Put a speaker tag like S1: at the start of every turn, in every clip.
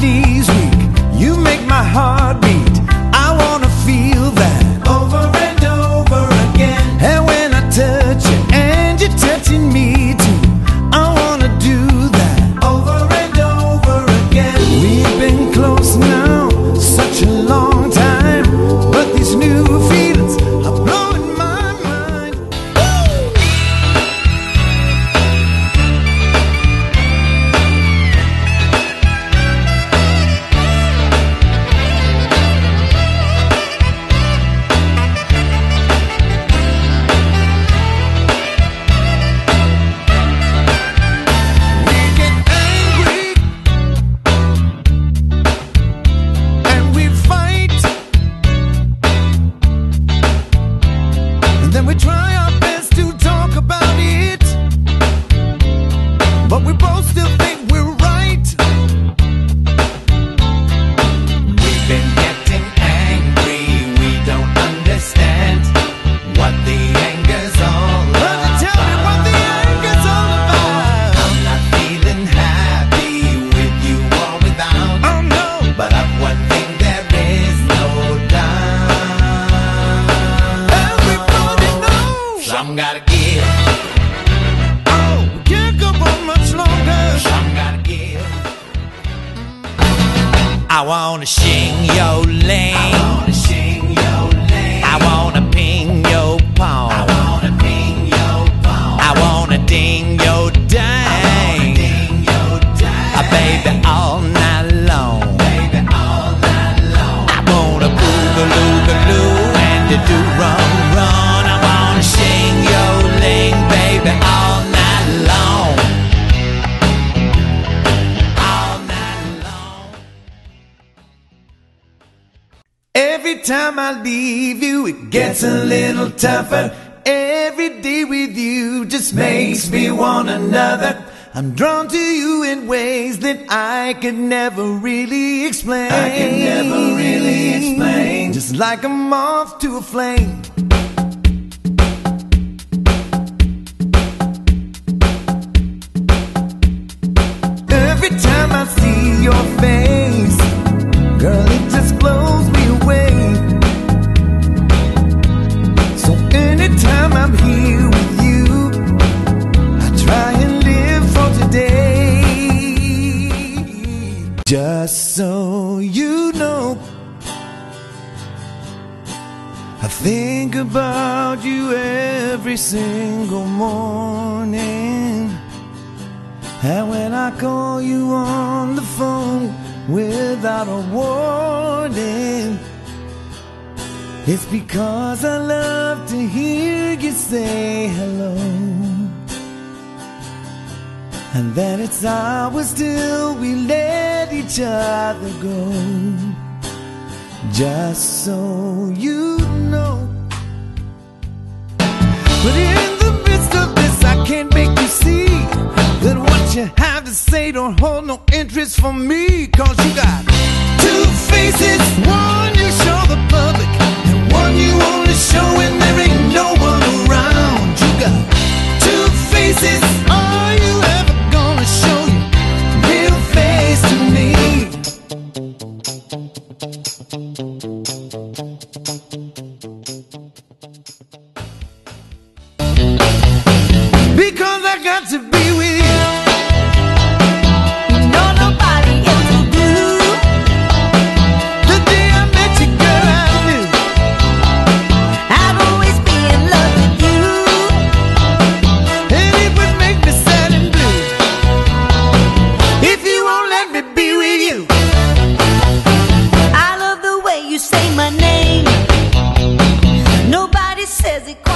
S1: knees weak. You make
S2: my heart beat. and we try our
S1: best to talk about it,
S2: but
S1: we
S2: both still.
S3: I wanna sing your lane.
S2: I wanna sing your name.
S3: I wanna ping your
S2: I
S3: pong.
S2: wanna ping your.
S3: I wanna ding your dang.
S2: Ding your time.
S3: Uh, baby, all night long.
S2: Baby, all night long.
S3: I wanna boogaloo galoo and to do run run.
S1: Every time I leave you, it gets a little tougher. Every day with you just makes me want another. I'm drawn to you in ways that I could never really explain.
S2: I can never really explain.
S1: Just like a moth to a flame. Every time I see your face, every single morning. And when I call you on the phone without a warning, it's because I love to hear you say hello. And that it's hours till we let each other go. Just so you know. Can't make you see that what you have to say don't hold no interest for me. Cause you got two faces, one you show the public, and one you only show when there ain't no one around. You got two faces, are you
S4: says he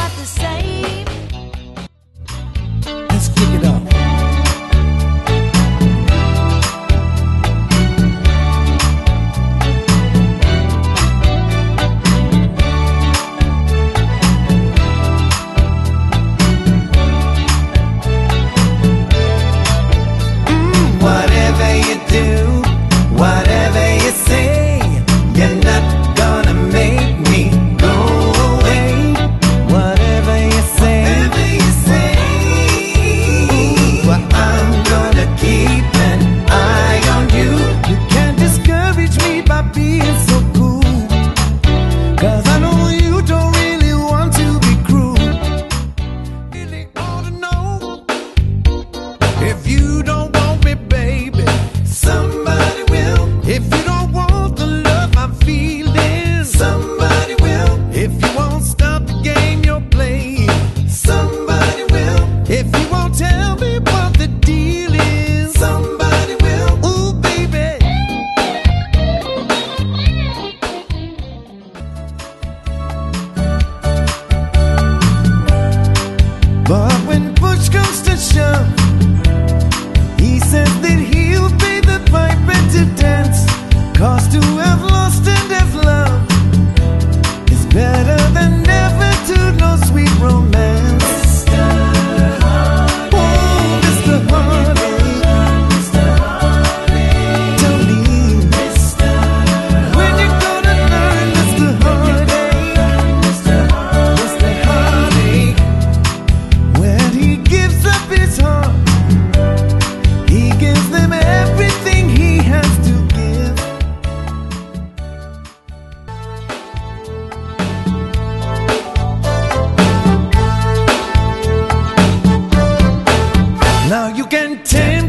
S1: And tell.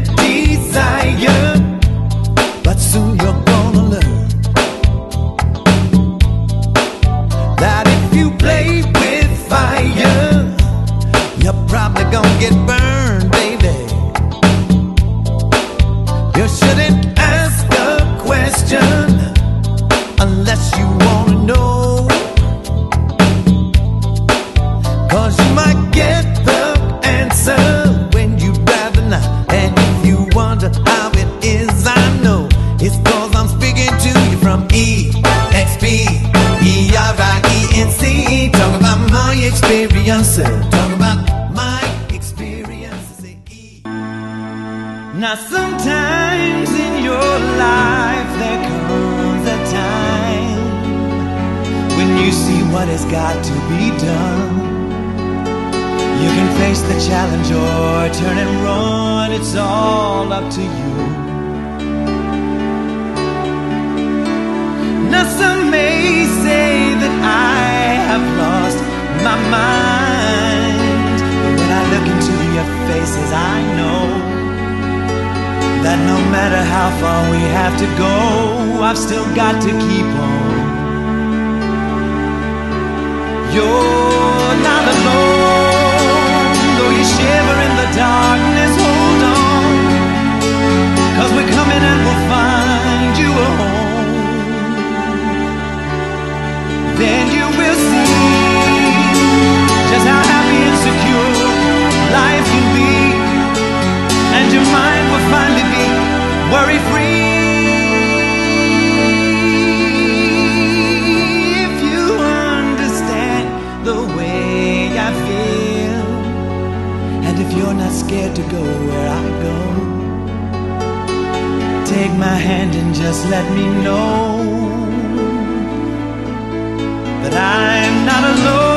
S1: What has got to be done. You can face the challenge or turn and run, it's all up to you. Now, some may say that I have lost my mind. But when I look into your faces, I know that no matter how far we have to go, I've still got to keep on. And if you're not scared to go where I go, take my hand and just let me know that I'm not alone.